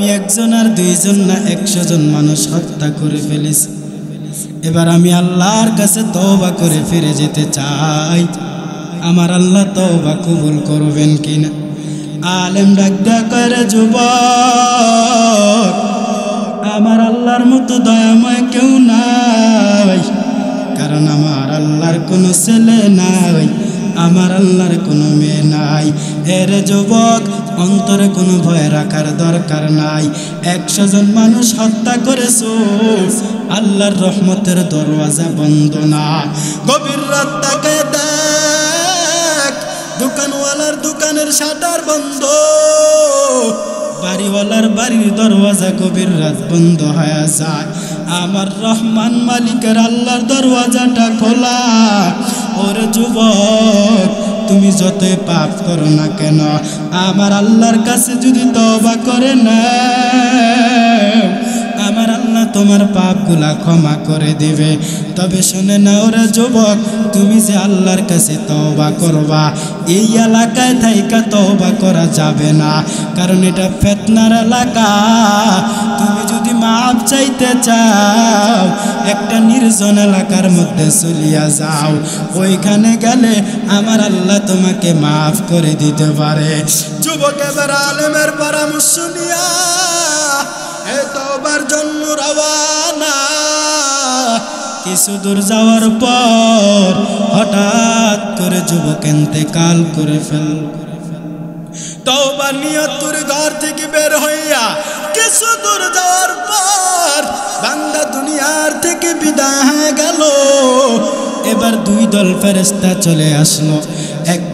আমি একজন আর দুইজন না, একশো জন মানুষ হত্যা করে ফেলেছি। এবার আমি আল্লাহর কাছে তওবা করে ফিরে যেতে চাই। আমার আল্লাহ তওবা কবুল করবেন কিনা? আলেম ডাক করে যুবক, আমার আল্লাহর মতো দয়াময় কেউ নাই। কারণ আমার আল্লাহর কোনো ছেলে নাই, আমার আল্লাহর কোনো মেয়ে নাই। এর যুবক অন্তরে কোনো ভয় রাখার দরকার নাই। একশো জন মানুষ হত্যা করেছ। আল্লাহর রহমতের দরওয়াজা বন্ধ না। গভীর রাত তাকে দেখ, দোকানওয়ালার দোকানের শাটার বন্ধ। বাড়িওয়ালার বাড়ির দরওয়াজা গভীর রাত বন্ধ হয়ে যায়। আমার রহমান মালিকের আল্লাহর দরওয়াজাটা খোলা। ওর যুবক তুমি যতই পাপ করো না কেন, আমার আল্লাহর কাছে যদি তবা করে না আমার আল্লাহ তোমার পাপগুলা ক্ষমা করে দেবে। তবে শুনে না ওরা যুবক, তুমি যে আল্লাহর কাছে তবা করবা, এই এলাকায় থাইকা তওবা করা যাবে না, কারণ এটা ফেতনার এলাকা, তুমি যদি মাপ চাইতে চাও, একটা নির্জন এলাকার মধ্যে চলিয়া যাও। ওইখানে গেলে আমার আল্লাহ তোমাকে মাফ করে দিতে পারে। যুবক এবার আলেমের পরামর্শ নিয়া, এ তওবার জন্য রওয়ানা। কিছু দূর যাওয়ার পর হঠাৎ করে যুবক কাল করে ফেল তওবার নিয়ত তোর ঘর থেকে বের হইয়া কিছু দূর যাওয়ার পর বান্দা দুনিয়ার থেকে বিদায় গেল। এবার দুই দল ফেরেস্তা চলে আসলো।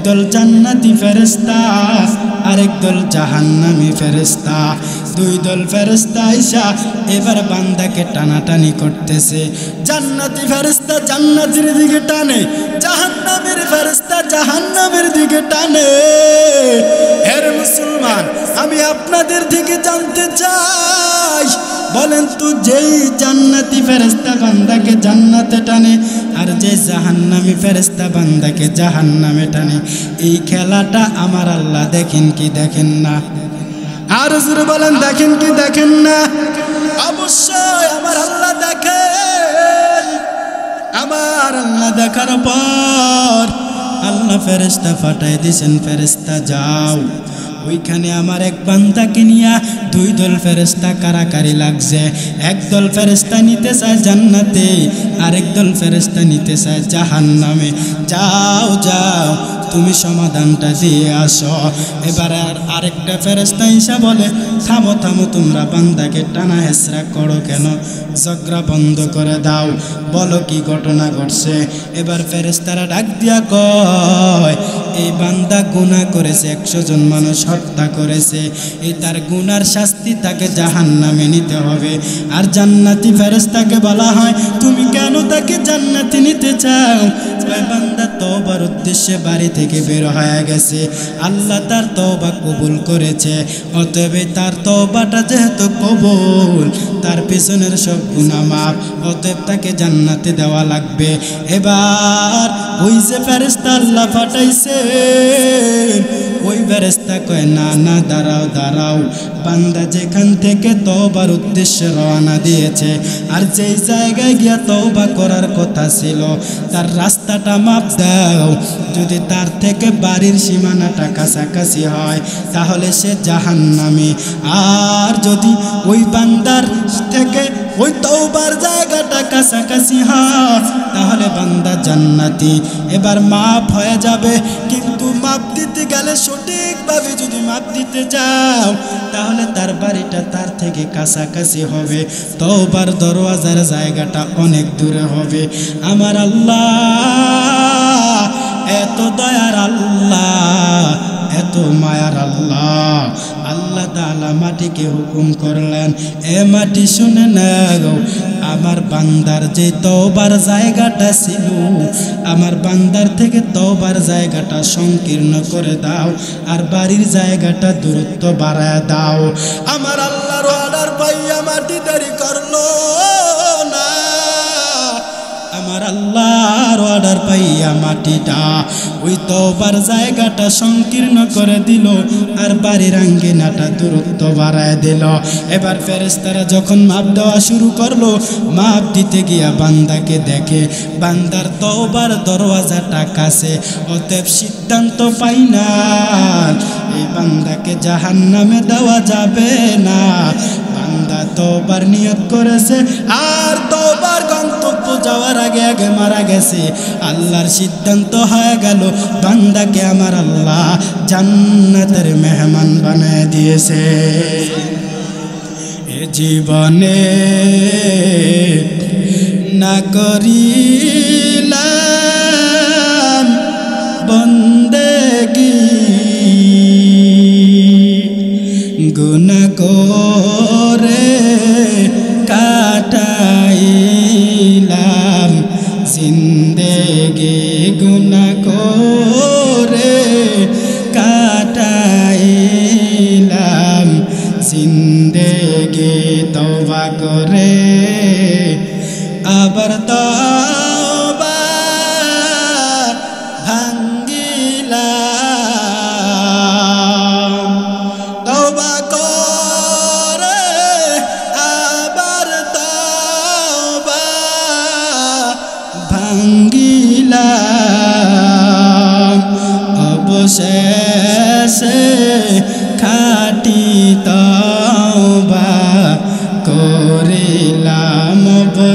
একদল জান্নাতি ফেরেস্তা আরেক দল জাহান্নামি ফেরেস্তা দুই দল ফেরেস্তা আইসা এবার বান্দাকে টানাটানি করতেছে। জান্নাতি ফেরেস্তা জান্নাতির দিকে টানে, জাহান্নামের ফেরেস্তা জাহান্নামের দিকে টানে। হের মুসলমান, আমি আপনাদের থেকে জানতে চাই, বলেন তো যেই জান্নাতি ফেরেস্তা বান্দাকে জান্নাতে টানে, আর যে জাহান্নামি ফেরেস্তা বান্দাকে জাহান্নামে টানে। এই খেলাটা আমার আল্লাহ দেখেন কি দেখেন না। আর জোরে বলেন, দেখেন কি দেখেন না। অবশ্যই আমার আল্লাহ দেখেন। আমার আল্লাহ দেখার পর আল্লাহ ফেরেস্তা ফাটাই দিছেন ফেরেস্তা যাও। ওইখানে আমার এক বান্দাকে নিয়া দুই দল ফেরেস্তা কারাকারি লাগছে। এক দল ফেরেস্তা নিতে চায় জান্নাতে, আরেক দল ফেরেস্তা নিতে চায় জাহান্নামে। যাও যাও তুমি সমাধানটা দিয়ে আসো। এবার আর আরেকটা ফেরেস্তা হিসা বলে, থামো থামো, তোমরা বান্দাকে টানা হেসরা করো কেন? ঝগড়া বন্ধ করে দাও। বলো কি ঘটনা ঘটছে? এবার ফেরেস্তারা ডাক দিয়া কয়, এই বান্দা গুণা করেছে, একশো জন মানুষ হত্যা করেছে। এই তার গুনার শাস্তি তাকে জাহান নামে নিতে হবে। আর জান্নাতি ফেরেস্তাকে বলা হয়, তুমি কেন তাকে জান্নাতি নিতে চাও? বান্দা তওবার উদ্দেশ্যে বাড়ি থেকে বের হয়ে গেছে। আল্লাহ তার তবা কবুল করেছে। অতএব তার তবাটা যেহেতু কবুল, তার পেছনের সব গুণামাপ অতএব তাকে জান্নাতে দেওয়া লাগবে। এবার ওই যে ফেরেস্তা আল্লাহ পাঠাইছে, ওই ফেরেস্তা কয়, না না, দাঁড়াও দাঁড়াও। বান্দা যেখান থেকে তওবার উদ্দেশ্যে রওনা দিয়েছে, আর যেই জায়গায় গিয়া তওবা করার কথা ছিল, তার রাস্তাটা মাপ দাও। যদি তার থেকে বাড়ির সীমানাটা কাছাকাছি হয়, তাহলে সে জাহান্নামী। আর যদি ওই বান্দার থেকে ওই তওবার জায়গাটা কাছাকাছি হয় তাহলে বান্দা জান্নাতি। এবার মাপ হয়ে যাবে, কিন্তু মাপ দিতে গেলে সঠিকভাবে যদি মাপ দিতে যাও তাহলে তার বাড়িটা তার থেকে কাছাকাছি হবে। তওবার দরওয়াজার জায়গাটা অনেক দূরে হবে। আমার আল্লাহ, এত দয়ার আল্লাহ, এত মায়ার আল্লাহ। তাআলা মাটিকে হুকুম করলেন। এ মাটি শুনে না গো আমার বান্দার যে তবার জায়গাটা ছিল, আমার বান্দার থেকে তবার জায়গাটা সংকীর্ণ করে দাও, আর বাড়ির জায়গাটা দূরত্ব বাড়ায় দাও। আমার আল্লাহর অর্ডার পাইয়া মাটিটা, ওই তোবার জায়গাটা সংকীর্ণ করে দিল আর বাড়ির আঙ্গিনাটা দূরত্ব বাড়ায় দিল। এবার ফেরেস্তারা যখন মাপ দেওয়া শুরু করল, মাপ দিতে গিয়া বান্দাকে দেখে, বান্দার তোবার দরওয়াজাটা কাছে, অতএব সিদ্ধান্ত পাই না। এই বান্দাকে জাহান নামে দেওয়া যাবে না। তোবার নিয়ত করেছে, আর তোবার গন্তব্য যাওয়ার আগে আগে মারা গেছে। আল্লাহর সিদ্ধান্ত হয়ে গেল, বান্দাকে আমার আল্লাহ জান্নাতের মেহমান বানায় দিয়েছে। এ জীবনে না করিলাম বন্দেগী। গুনা করে কাটাইলাম। জিন্দেগে গুনা করে কাটাইলাম। জিন্দেগে তওবা করে আবার তওবা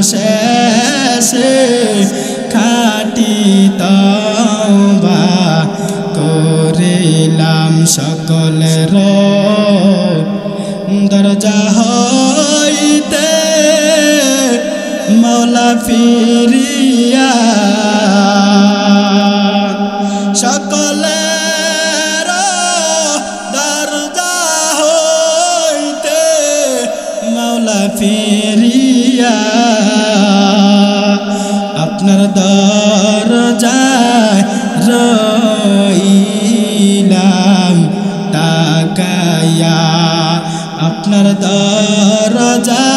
অবশেষে খাটি তবা করিলাম সকলের দরজা হইতে মৌলা ফিরিয়া আপনার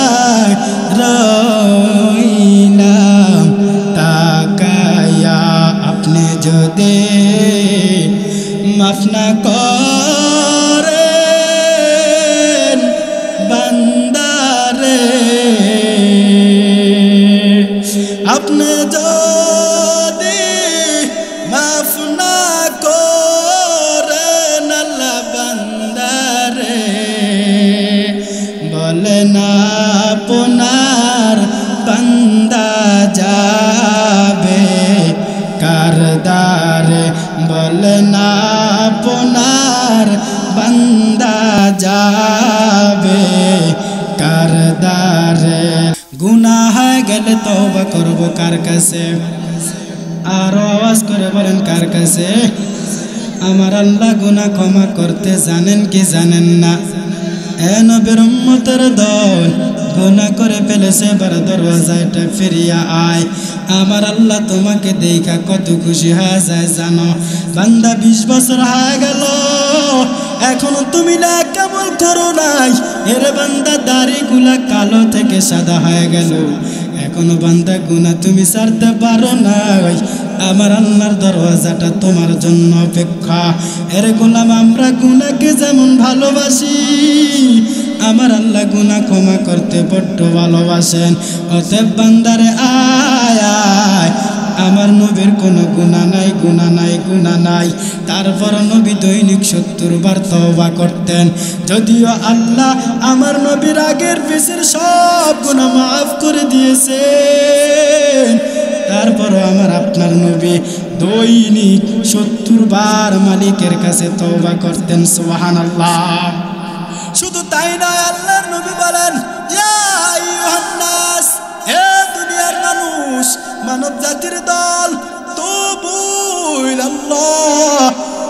করব কার কাছে? আর আওয়াজ করে বলেন, কার কাছে? আমার আল্লাহ গুনাহ ক্ষমা করতে জানেন কি জানেন না। এ নবীর উম্মতের দল গুনাহ করে ফেলেছে, এবার দরওয়াজাটা ফিরিয়া আয়। আমার আল্লাহ তোমাকে দেখা কত খুশি হয়ে যায়, জানো। বান্দা বিশ বছর হয়ে গেল, এখনও তুমি না কেমন করো নাই। এর বান্দা দাড়ি গুলা কালো থেকে সাদা হয়ে গেল। এখনও বান্দা গুণা তুমি সারতে পারো নাই। আমার আল্লাহর দরওয়াজাটা তোমার জন্য অপেক্ষা। এর গোলাম আমরা গুনাকে যেমন ভালোবাসি, আমার আল্লাহ গুণা ক্ষমা করতে বড্ড ভালোবাসেন। অতএব বান্দারে আয় আয়। আমার নবীর কোনো গুণা নাই গুণা নাই গুণা নাই। তারপর নবী দৈনিক সত্তর বার তওবা করতেন। যদিও আল্লাহ আমার নবীর আগের পিছের সব গুণা মাফ করে দিয়েছে তারপরও আমার আপনার নবী দৈনিক সত্তর বার মালিকের কাছে তওবা করতেন সোহান আল্লাহ শুধু তাই নয়, আল্লাহর নবী বলেন মানব জাতির দল তবু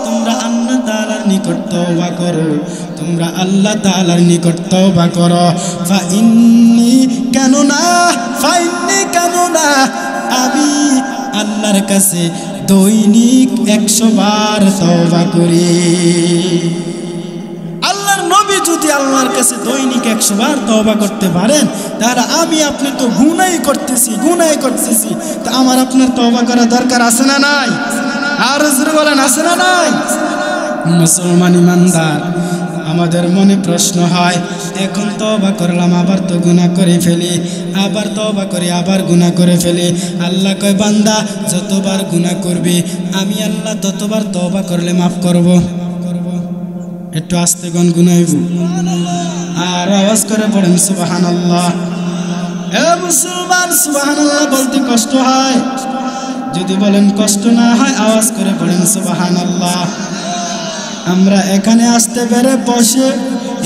তোমরা আল্লাহ তাআলার নিকট তওবা করো, তোমরা আল্লাহ তাআলার নিকট তওবা করো। ফা ইন্নি কেন না ফা ইন্নি কেন না আমি আল্লাহর কাছে দৈনিক একশো বার তওবা করি। যদি আল্লাহর কাছে দৈনিক একশো বার তবা করতে পারেন, তাহলে আমি আপনি তো গুনাই করতেছি গুনাই করতেছি। তা আমার আপনার তবা করা দরকার আছে না নাই? আর বলেন, আছে না নাই? মুসলমান ইমানদার, আমাদের মনে প্রশ্ন হয়, এখন তবা করলাম, আবার তো গুণা করে ফেলি, আবার তবা করে, আবার গুণা করে ফেলি। আল্লাহ কয়, বান্দা, যতবার গুণা করবি, আমি আল্লাহ ততবার তবা করলে মাফ করব। একটু আস্তে গন গুনাইব। আর আওয়াজ করে পড়েন সুবাহান আল্লাহ মুসলমান সুবাহান আল্লাহ বলতে কষ্ট হয়। যদি বলেন কষ্ট না হয়, আওয়াজ করে পড়েন সুবাহান আল্লাহ আমরা এখানে আসতে পেরে বসে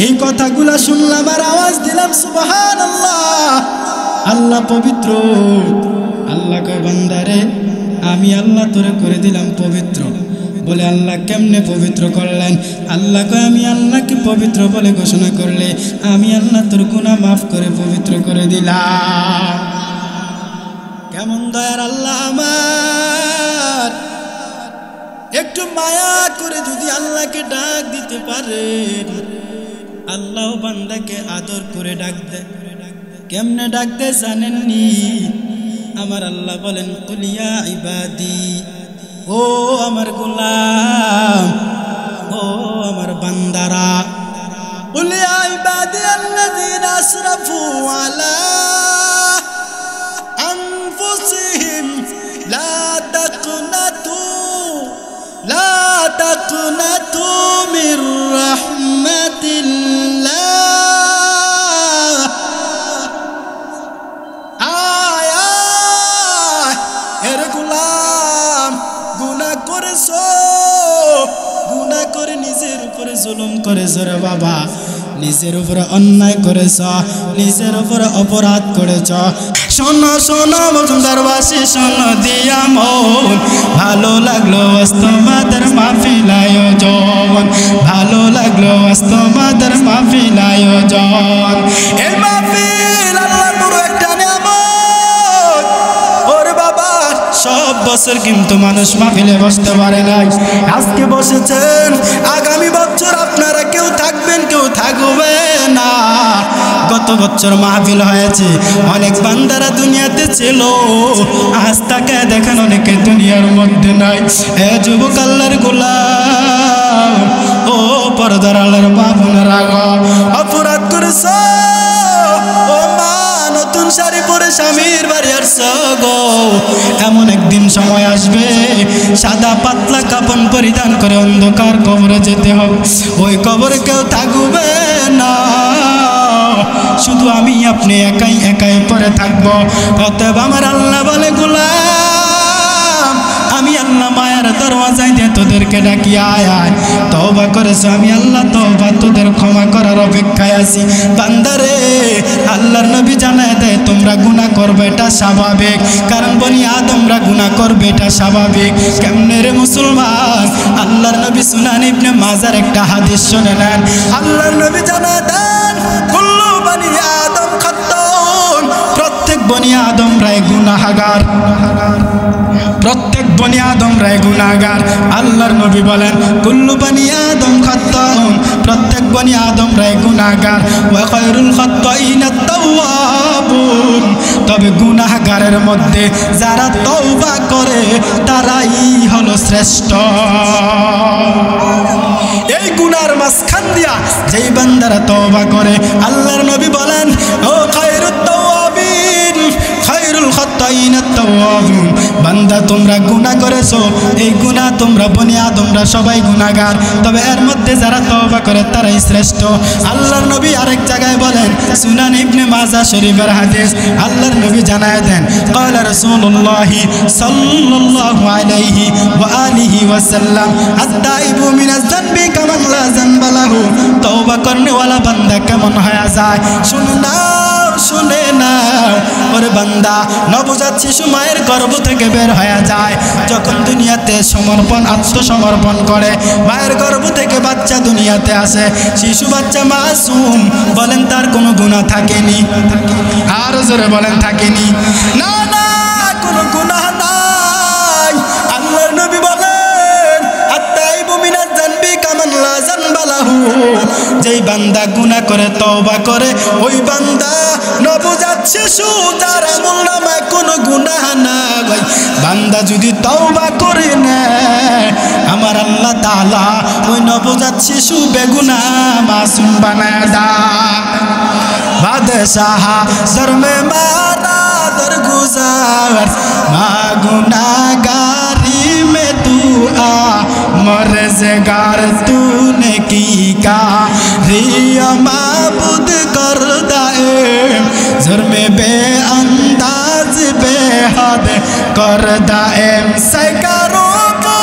এই কথাগুলো শুনলাম আর আওয়াজ দিলাম সুবাহান আল্লাহ আল্লাহ পবিত্র। আল্লাহ কয়, বান্দারে, আমি আল্লাহ তোরে করে দিলাম পবিত্র। বলে আল্লাহ কেমনে পবিত্র করলেন? আল্লাহ কয়, আমি আল্লাহকে পবিত্র বলে ঘোষণা করলে আমি আল্লাহ তোর গুণা মাফ করে পবিত্র করে দিলাম। কেমন দয়ার আল্লাহ আমার। একটু মায়া করে যদি আল্লাহকে ডাক দিতে পারে আল্লাহ বান্দাকে আদর করে ডাক দেয় কেমনে ডাকতে জানেননি? আমার আল্লাহ বলেন কুলিয়া ইবাদি ও আমার গোলাম ও আমার বান্দারা কুলিয়া ইবাদি আল্লাযীনা আসরাফু আলা أنفسهم لا تقنطوا لا تقنطوا من رحمة الله জুলুম করেছ রে বাবা। নিজের উপরে অন্যায় করেছ, নিজের উপরে অপরাধ করেছ। শোনো শোনো মজুমদারবাসী শোনো, দিয়া মন। ভালো লাগল তোমাদের মাহফিল আয়োজন। ভালো লাগল তোমাদের মাহফিল আয়োজন। বাবা, সব বছর কিন্তু মানুষ মাহফিলে বসতে পারে নাই। আজকে বসেছেন আগামী বছর আপনারা কেউ থাকবেন, কেউ থাকবে না। গত বছর মাহফিল হয়েছে, অনেক বান্দারা দুনিয়াতে ছিল। আজ তাকে দেখেন অনেকে দুনিয়ার মধ্যে নাই। এ যুবক আল্লাহর গোলাম, ও পরদার আল্লাহর বাবুনারা অপরাধ ও মা নতুন শাড়ি পরে স্বামীর বাড়ি আর এমন একদিন সময় আসবে, সাদা পাতলা কাপন পরিধান করে অন্ধকার কবরে যেতে হবে। ওই কবরে কেউ থাকবে না। শুধু আমি আপনি একাই একাই পরে থাকব। অতএব আমার আল্লাহ বলে আমি আল্লাহ মায়ের দরওয়াজায় দিয়ে তোদেরকে ডাকি, আয় আয়। তওবা করেছ, আমি আল্লাহ তওবা, তোদের ক্ষমা করার অপেক্ষায় আছি। বান্দারে, আল্লাহর নবী জানায় দেয়, তোমরা গুনাহ করবে, এটা স্বাভাবিক। কারণ বনি আদমরা গুনাহ করবে, এটা স্বাভাবিক। কেমনে রে মুসলমান? আল্লাহর নবী সুনান ইবনে মাজার একটা হাদিস শুনে নেন। আল্লাহর নবী জানায় দেন প্রত্যেক বনি আদম রায় গুনাহগার। আল্লাহর নবী বলেন, কুল্লু বনি আদম খাত্তাউন প্রত্যেক বনি আদম রায় গুনাহগার। ওয়া খায়রুল খাত্তাইনা তাওয়াবুন তবে গুনাহগারের মধ্যে যারা তওবা করে, তারাই হলো শ্রেষ্ঠ। এই গুনার মাঝখান দিয়া যেই বান্দারা তওবা করে, আল্লাহর নবী বলেন, ও খায়রুত খায়রুল খত্তাইনা তাওয়াবুন বান্দা, তোমরা গুনাহ করেছ। এই গুনাহ তোমরা বনি আদমরা সবাই গুনাহগার। তবে এর মধ্যে যারা তওবা করে, তারাই শ্রেষ্ঠ। আল্লাহর নবী আরেক জায়গায় বলেন, সুনান ইবনে মাজাহ শরীফের হাদিস। আল্লাহর নবী জানায় দেন ক্বালা রাসূলুল্লাহি সাল্লাল্লাহু আলাইহি ওয়া আলিহি ওয়া সাল্লাম আত-তাইবু মিনাজ জানবি কামান লা জানবা লাহু। তওবা করনে ওয়ালা বান্দা কেমন হয়ে যায়? শুনুন না। শুনে নাও। ওরে বান্দা নবজাত শিশু মায়ের গর্ভ থেকে বের হয়ে যায়। যখন দুনিয়াতে সমর্পণ, আত্মসমর্পণ করে, মায়ের গর্ভ থেকে বাচ্চা দুনিয়াতে আসে। শিশু বাচ্চা মাসুম, বলেন তার কোনো গুণা থাকেনি। আর জোরে বলেন, থাকেনি। না না, কোনো গুনাহ নাই। আল্লাহর নবী বলেন আত্তাইবু মিনাজ জানবি কামান লা ফালাহু যেই বান্দা গুনা করে, তওবা করে, ওই বান্দা নবজাচ্ছে সুতার আমল নামায় কোনো গুনাহ ভাই বান্দা যদি তওবা করে না আমার আল্লাহ তাআলা ওই নবজাত শিশু বেগুনা মাসুম বানায় দা বাদশাহ শর্মে মারা দরগুজার, মা গুনাগার में तू आ मरजगार तूने की का? रिया माबूद कर दाए जर में बेअंदाज, बेहद कर दाए। सैकारों को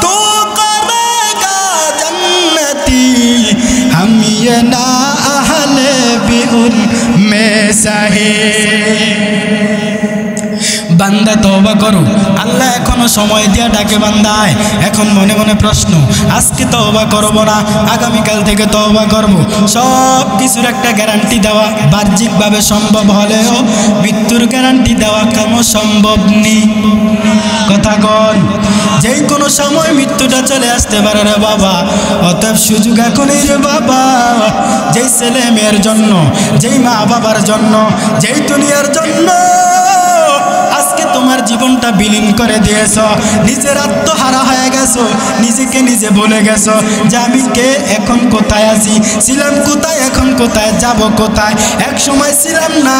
तू करेगा जन्नती, हम ये ना अहले भी उनमें सही। বান্দা তওবা করো। আল্লাহ এখনও সময় দিয়া ডাকে বান্দায়। এখন মনে মনে প্রশ্ন, আজকে তওবা করব না, আগামীকাল থেকে তওবা করব? সব কিছুর একটা গ্যারান্টি দেওয়া বাহ্যিকভাবে সম্ভব হলেও মৃত্যুর গ্যারান্টি দেওয়া কেন সম্ভব নেই। কথা কন, যেই কোনো সময় মৃত্যুটা চলে আসতে পারে রে বাবা, অতএব সুযোগ এখনই রে বাবা। যেই ছেলে মেয়ের জন্য, যেই মা বাবার জন্য, যেই দুনিয়ার জন্য তোমার জীবনটা বিলীন করে দিয়েছ। নিজের আত্মহারা হয়ে গেছো, নিজেকে নিজে বলে গেছো যে আমি কে, এখন কোথায় আছি? ছিলাম কোথায়, এখন কোথায়, যাব কোথায়? এক সময় ছিলাম না,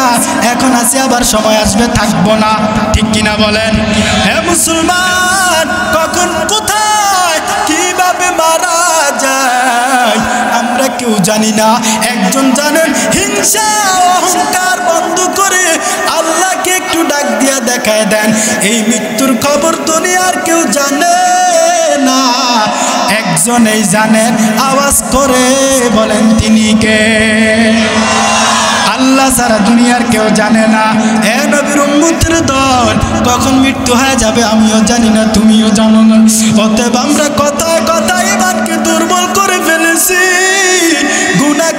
এখন আছি, আবার সময় আসবে, থাকব না। ঠিক কিনা বলেন? হে মুসলমান, কখন কোথায়, কীভাবে মারা যায়? কেউ জানি না। একজন জানেন, হিংসা অহংকার বন্ধ করে আল্লাহকে একটু ডাক দিয়া দেখায় দেন। এই মৃত্যুর খবর দুনিয়ার কেউ জানে না। একজনেই জানেন, আওয়াজ করে বলেন, তিনি কে? আল্লাহ সারা দুনিয়ার কেউ জানে না। এ নবীর উম্মতের দল, কখন মৃত্যু হয়ে যাবে আমিও জানি না, তুমিও জানো না। অতএব আমরা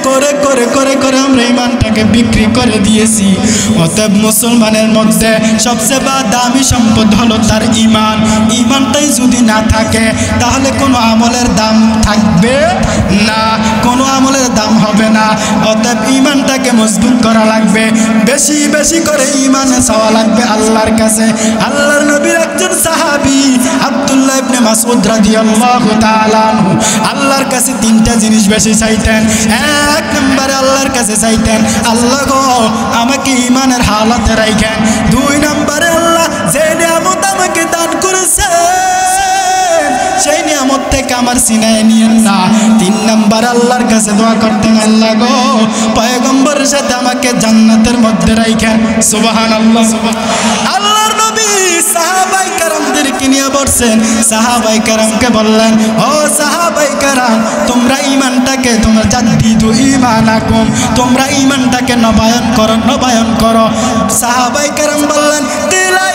গুনাহ করে করে করে আমরা ইমানটাকে বিক্রি করে দিয়েছি। অতএব মুসলমানের মধ্যে সবচেয়ে বা দামি সম্পদ হলো তার ইমান ইমানটাই যদি না থাকে, তাহলে কোনো আমলের দাম থাকবে না, কোনো আমলের দাম হবে না। অতএব ইমানটাকে মজবুত করা লাগবে, বেশি বেশি করে ইমানে চাওয়া লাগবে আল্লাহর কাছে। আল্লাহর নবীর একজন সাহাবি, আব্দুল্লাহ ইবনে মাসউদ আল্লাহর কাছে তিনটা জিনিস বেশি চাইতেন। এক নম্বরে আল্লাহর কাছে চাইতেন। আল্লাহ গো, আমাকে ইমানের হালাতে রাইখেন। দুই নম্বরে আল্লাহ যে নিয়ামত আমাকে দান করেছে থেকে আমার সিনায় নিয়েন না। তিন নাম্বার আল্লাহর কাছে দোয়া করতেন আল্লাহ গো। পয়গম্বরের সাথে আমাকে জান্নাতের মধ্যে রাখেন সুবাহান আল্লাহ আল্লাহর নবী সাহাবাই কারামদেরকে নিয়ে বসছেন। সাহাবাই কারামকে বললেন, ও সাহাবাই কারাম, তোমরা ইমানটাকে তোমরা জাদ্দিদু ইমান আকুম তোমরা ইমানটাকে নবায়ন করো নবায়ন করো। সাহাবাই কারাম বললেন তিলা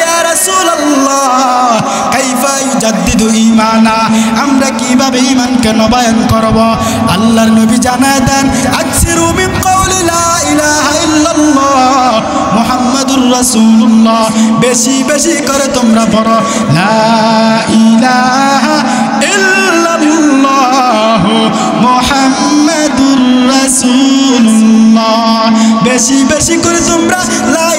আমরা কীভাবে ইমানকে নবায়ন করব? আল্লাহর নবী দেন মুহাম্মাদুর রাসূলুল্লাহ। বেশি বেশি করে তোমরা পড়ো মুহাম্মাদুর রাসূলুল্লাহ। বেশি বেশি করে তোমরা, লা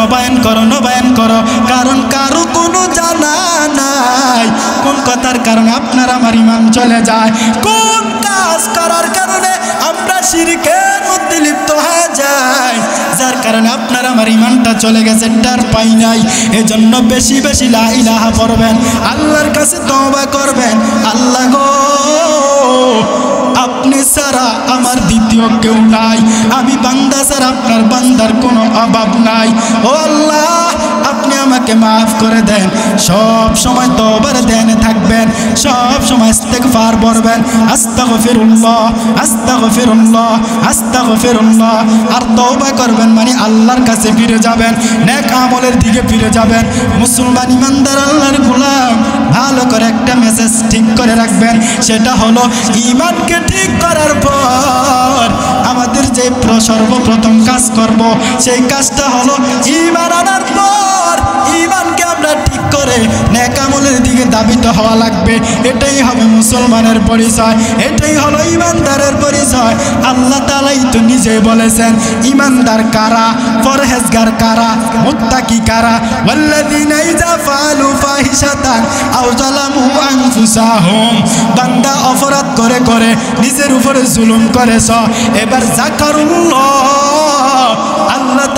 নবায়ন করো নবায়ন করো। কারণ কারও কোনো জানা নাই কোন কথার কারণে আপনার আমার ইমান চলে যায়। কোন কাজ করার কারণে আমরা শিরকের মধ্যে লিপ্ত হয়ে যাই। যার কারণে আপনার আমার ইমানটা চলে গেছে ডার পাই নাই। এজন্য বেশি বেশি লা ইলাহা পড়বেন, আল্লাহর কাছে তওবা করবেন। আল্লাহ গো ছাড়া আমার দ্বিতীয় কেউ নাই। আমি বান্দা ছাড়া আপনার বান্দার কোনো অভাব নাই। ও আল্লাহ! আমাকে মাফ করে দেন। সব সময় তবার দেন থাকবেন। সব সময় ইস্তেগফার পড়বেন। আস্তাগফিরুল্লাহ আস্তাগফিরুল্লাহ আস্তাগফিরুল্লাহ। আর তওবা করবেন মানে আল্লাহর কাছে ফিরে যাবেন। নেক আমলের দিকে ফিরে যাবেন। মুসলমান ইমানদার, আল্লাহর গোলাম। ভালো করে একটা মেসেজ ঠিক করে রাখবেন। সেটা হলো, ইমানকে ঠিক করার পর আমাদের যে প্র- সর্বপ্রথম কাজ করব, সেই কাজটা হলো ইমান আনার পর ইমানকে আমরা ঠিক করে নেক আমলের দিকে দাবিত হওয়া লাগবে। এটাই হবে মুসলমানের পরিচয়, এটাই হলো ইমানদারের পরিচয়। আল্লাহ তালাই তো নিজে বলেছেন, ইমানদার কারা, পরহেজগার কারা, মুত্তাকি কারা? অপরাধ করে করে নিজের উপরে জুলুম করেছ। এবার জাকারুল্লাহ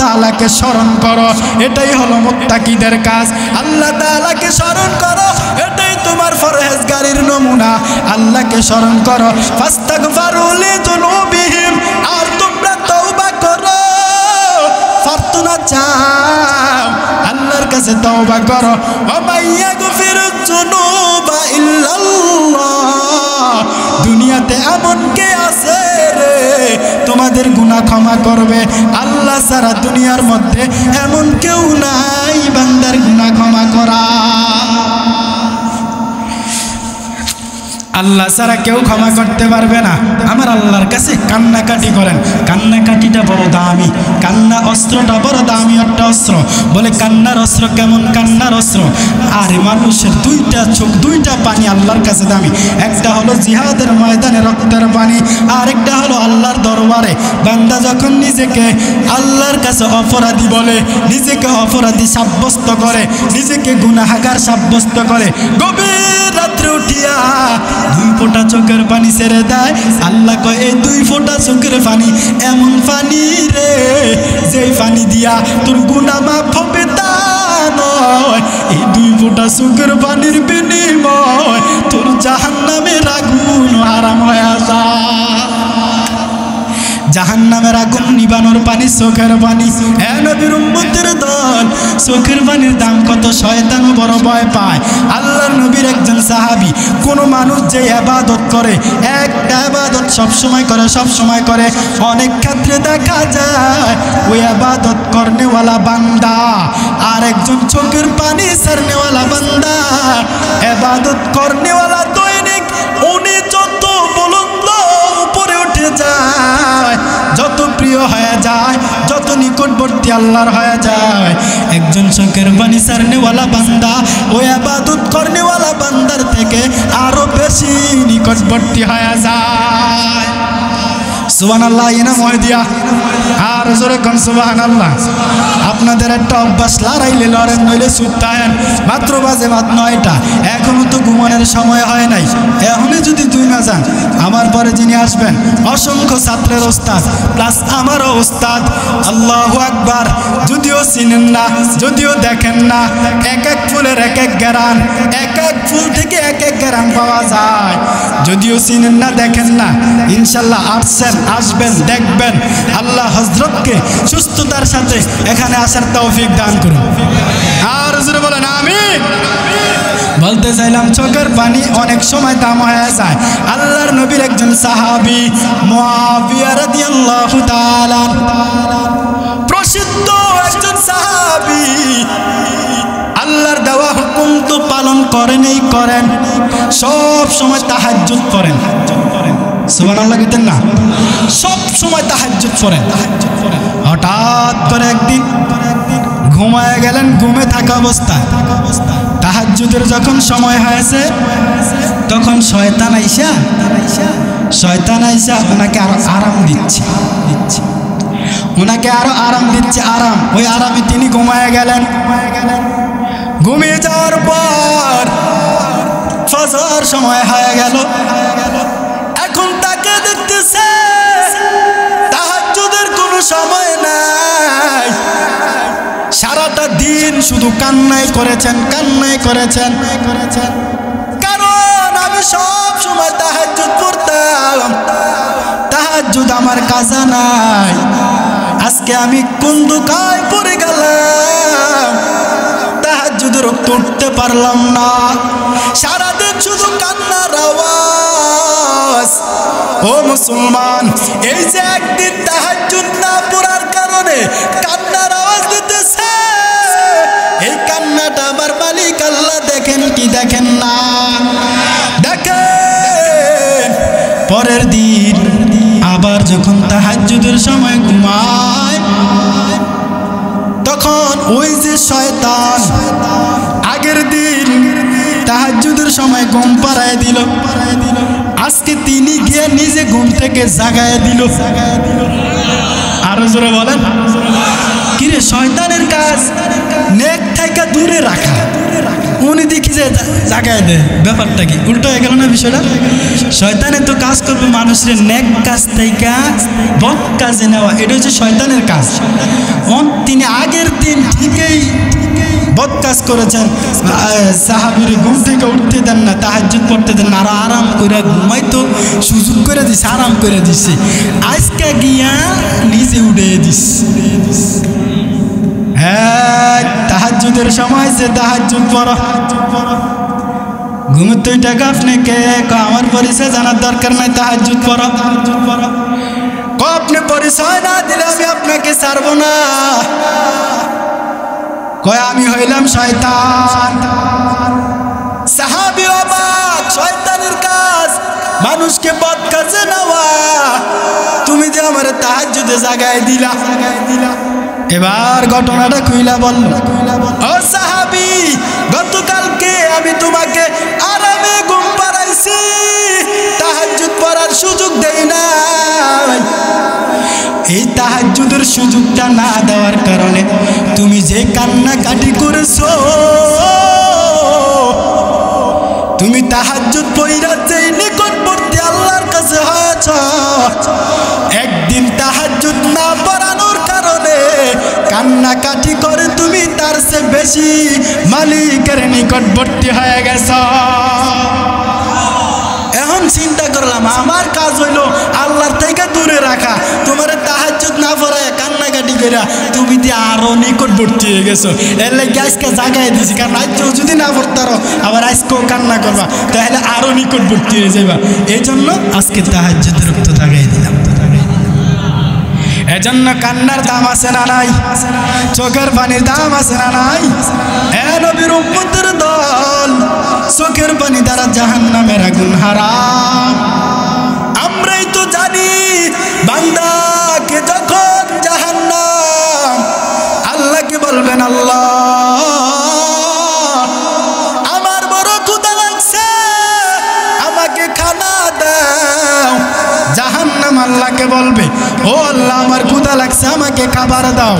তাআলাকে স্মরণ করো, এটাই হলো মুত্তাকিদের কাজ। আল্লাহ তাআলাকে স্মরণ করো, এটাই তোমার ফরহেজগারির নমুনা। আল্লাহকে স্মরণ করো, ফাস্তাগফারু লিযুনুবিহিম, আর তোমরা তওবা করো। প্রার্থনা চাও, আল্লাহর কাছে তওবা করো। ওয়া মাইয়াগফিরুজ যুনুবা ইল্লাল্লাহ, দুনিয়াতে এমন কে রে তোমাদের গুণা ক্ষমা করবে। আল্লাহ সারা দুনিয়ার মধ্যে এমন কেউ নাই বান্দার গুণা ক্ষমা করা। আল্লাহ ছাড়া কেউ ক্ষমা করতে পারবে না। আমার আল্লাহর কাছে কান্নাকাটি করেন। কান্নাকাটিটা বড় দামি। কান্না অস্ত্রটা বড় দামি একটা অস্ত্র। বলে, কান্নার অস্ত্র কেমন? কান্নার অস্ত্র। আরে মানুষের দুইটা চোখ, দুইটা পানি আল্লাহর কাছে দামি। একটা হলো জিহাদের ময়দানে রক্তের পানি, আর একটা হলো আল্লাহর দরবারে। বান্দা যখন নিজেকে আল্লাহর কাছে অপরাধী বলে, নিজেকে অপরাধী সাব্যস্ত করে, নিজেকে গুনাহাগার সাব্যস্ত করে, গভীর রাত্রে উঠিয়া দুই ফোঁটা চোখের পানি ছেড়ে দেয়। আল্লাহ কয়, এই দুই ফোঁটা চোখের পানি এমন পানি রে, যেই পানি দিয়া তোর গুণা মাফ হবে এই দুই ফোঁটা চোখের পানির বিনিময় তোর জাহান নামে রাগুন আরাম হয়ে জাহান নামের আগুন নিবানোর পানি, চোখের পানি। উম্মতের দল, চোখের পানির দাম কত? শয়তানও বড় ভয় পায়। আল্লাহর নবীর একজন সাহাবি, কোন মানুষ যে আবাদত করে, একটা আবাদত সবসময় করে সব সময় করে। অনেক ক্ষেত্রে দেখা যায়, ওই আবাদত করনেওয়ালা বান্দা আর একজন চোখের পানি সারনেওয়ালা বান্দা। আবাদত করনেওয়ালা দৈনিক উনি যত বলন্দ উপরে উঠে যায় প্রিয় হয়ে যায়, যত নিকটবর্তী আল্লাহর হয়ে যায়। একজন শোকের বাণী সারনেওয়ালা বান্দা, ও আবাদত করনেওয়ালা বান্দার থেকে আরও বেশি নিকটবর্তী হয়ে যায়। আল্লাহ দিয়া। আর আল্লাহ আপনাদের একটা অভ্যাস নইলে মাত্র বাজে মাত নয়টা। এখনও তো ঘুমানোর সময় হয় নাই। যদি না যান, আমার পরে যিনি আসবেন, অসংখ্য ছাত্রের ওস্তাদ, প্লাস আমারও ওস্তাদ। আল্লাহ আকবার। যদিও চিনেন না, যদিও দেখেন না, এক এক ফুলের এক এক গ্যারান এক এক ফুল থেকে এক এক গ্যারান পাওয়া যায়। যদিও চিনেন না, দেখেন না, ইনশাল্লাহ আসছেন আসবেন, দেখবেন। আল্লাহ হজরতকে সুস্থতার সাথে এখানে আসার তৌফিক দান করুন। আর বলেন আমি বলতে চাইলাম, চোখের পানি অনেক সময় দাম হয়ে যায়। আল্লাহর নবীর একজন সাহাবি প্রসিদ্ধ একজন সাহাবি। আল্লাহর দেওয়া হুকুম তো পালন করেনই করেন। সব সময় তাহাজ্জুদ করেন। না? সব সময় তাহাজ্জুদ করেন। হঠাৎ একদিন ঘুমায় গেলেন থাকা যখন সময় হয়েছে, তখন শয়তান আইসা শয়তান আইসা আরও আরাম দিচ্ছে দিচ্ছে। ওনাকে আরও আরাম দিচ্ছে, আরাম। ওই আরামে তিনি ঘুমায় গেলেন। ঘুমিয়ে যাওয়ার পর ফজর সময় হয়ে গেল। এখন তাকে দেখতেছে, তাহাজ্জুদের কোনো সময় নাই। সারাটা দিন শুধু কান্নাই করেছেন কান্নাই করেছেন করেছেন। কারণ আমি সব সময় তাহাজ্জুদ পড়তাম। তাহাজ্জুদ আমার কাজা নাই। আজকে আমি কোন দুকায় পড়ে গেলাম? তাহাজ্জুদের উঠতে পারলাম না। সারাদিন শুধু কান্নার আওয়াজ। ও মুসলমান, এই যে একদিন তাহাজ্জুদ না পড়ার কারণে কান্নার আওয়াজ দিতেছে, এই কান্নাটা আমার মালিক আল্লাহ দেখেন কি দেখেন না। দেখেন, পরের দিন আবার যখন তাহাজ্জুদের সময় ঘুমায়, তখন ওই যে শয়তান আগের দিন তাহাজ্জুদের সময় ঘুম পাড়ায় দিল। আজকে তিনি গিয়ে নিজে ঘুম থেকে জাগায় দিল। আরও জোরে বলেন। কিরে, শয়তানের কাজ নেক থেকে দূরে রাখা। উনি দেখি যে জাগায় দেয়। ব্যাপারটা কি? উল্টো হয়ে গেল না বিষয়টা? শয়তানে তো কাজ করবে মানুষের নেক কাজ থেকে বক কাজে নেওয়া। এটা হচ্ছে শয়তানের কাজ। তিনি আগের দিন ঠিকই বদ কাজ করেছেন। সাহাবির ঘুম থেকে উঠতে দেন না, তাহাজ্জুদ পড়তে দেন না। আর আরাম করে ঘুমাইতো, সুযোগ করে দিছে, আরাম করে দিছে। আজকে গিয়া নিজে উঠে দিস হ্যাঁ তাহাজ্জুদের সময় যে তাহাজ্জুদ পড়ো। ঘুমের তুই টাকা আপনি কে? আমার পরিচয় জানার দরকার নাই, তাহাজ্জুদ পড়ো। ক আপনি পরিচয় না দিলে আমি আপনাকে ছাড়বো না। কয়, আমি হইলাম শয়তান। সাহাবি অবাক, শয়তানের কাজ, মানুষকে পথ কাছে নেওয়া। তুমি যে আমার তাহাজ্জুদে জাগায় দিলা। এবার ঘটনাটা কইলা বল। ও সাহাবি, গতকালকে আমি তোমাকে আরামে ঘুম পাড়াইছি, তাহাজ্জুদ পড়ার সুযোগ দেই নাই। এই তাহাজ্জুদের সুযোগটা না দেওয়ার কারণে তুমি যে কান্নাকাটি করেছ, তুমি তাহাজ্জুদ পইরা যেই নিকটবর্তী আল্লাহর কাছে হয়েছ, একদিন তাহাজ্জুদ না কান্নাকাটি করে তুমি তার সে বেশি মালিকের নিকটবর্তী হয়ে গেছ। এখন চিন্তা করলাম, আমার কাজ হইল আল্লাহর থেকে দূরে রাখা। তোমার তাহাজ্জুদ না পড়ায় কান্নাকাটি করে তুমি দিয়ে আরও নিকটবর্তী হয়ে গেছো। এর লাগে আজকে জাগাই দিছি, কারণ আজকেও যদি না পড়তারো আবার আজকেও কান্না করবা। তাহলে আরও নিকটবর্তী হয়ে যাবা এই জন্য আজকে তাহাজ্জুদের রক্ত জাগাই দিলাম। এজন্য কান্নার দাম আছে না নাই? চোখের পানির দাম আছে না নাই? এ নবীর উম্মতের দল, চোখের পানি দ্বারা জাহান নামের আগুন হারাম। আমরাই তো জানি, বান্দাকে যখন জাহান্নাম, আল্লাহকে বলবেন আল্লাহ। আল্লাহকে বলবে, ও আল্লাহ, আমার ক্ষুদা লাগছে, আমাকে খাবার দাও।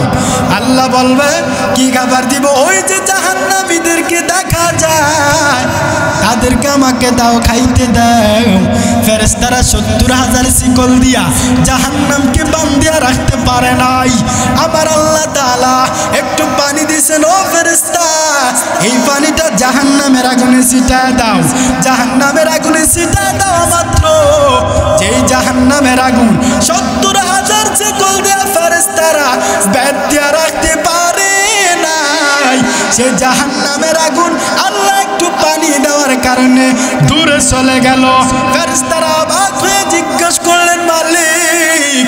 আল্লাহ বলবে, কি খাবার দিব? ওই যে জাহান্নামীদেরকে দেখা যায় আমাকে দাও, খাইতে দাও। ফেরেস্তারা সত্তর হাজার শিকল দিয়া জাহান্নামকে বান্ধিয়া রাখতে পারে নাই। আমার আল্লাহ তাআলা একটু পানি দিছেন, ও ফেরেস্তা এই পানিটা জাহান্নামের আগুনে ছিটায় দাও। জাহান্নামের আগুনে ছিটায় দাও মাত্র। যেই জাহান্নামের আগুন সত্তর হাজার শিকল দিয়া ফেরেস্তারা ব্যাট দিয়া রাখতে পারে নাই। সে জাহান্নামের আগুন আল্লাহ পানি দেওয়ার কারণে দূরে চলে গেল। ফেরেস্তারা হয়ে জিজ্ঞেস করলেন, মালিক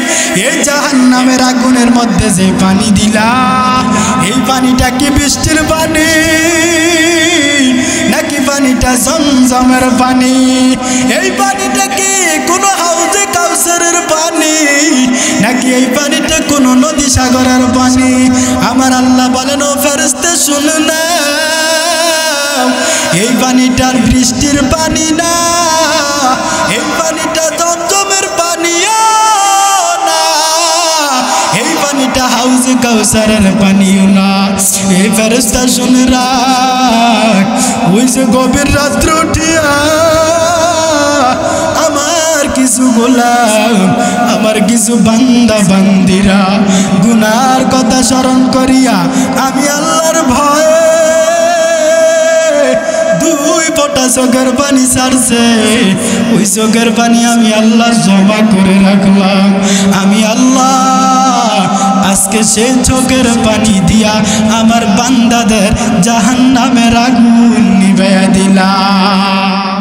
এই জাহান্নামের আগুনের মধ্যে যে পানি দিলা, এই পানিটা কি বৃষ্টির পানি, নাকি পানিটা জমজমের পানি? এই পানিটা কি কোনো হাউজে কাউসারের পানি, নাকি এই পানিটা কোনো নদী সাগরের পানি? আমার আল্লাহ বলেন, ও ফেরস্তে শুনে না। এই পানিটার বৃষ্টির পানি না, এই পানিটা জমজমের পানিও না, এই পানিটা হাউজে কাউসারের পানিও না। এই ফেরস্তা শুনে রাখ ওই যে গভীর রাত্র উঠিয়া আমার কিছু গোলাম, আমার কিছু বান্দা বান্দিরা গুনার কথা স্মরণ করিয়া আমি আল্লাহর ভয়ে দুই পটা চোখের পানি ছাড়ছে। ওই চোখের পানি আমি আল্লাহ জমা করে রাখলাম। আমি আল্লাহ আজকে সে চোখের পানি দিয়া আমার বান্দাদের জাহান নামের আগুন নিবে দিলাম।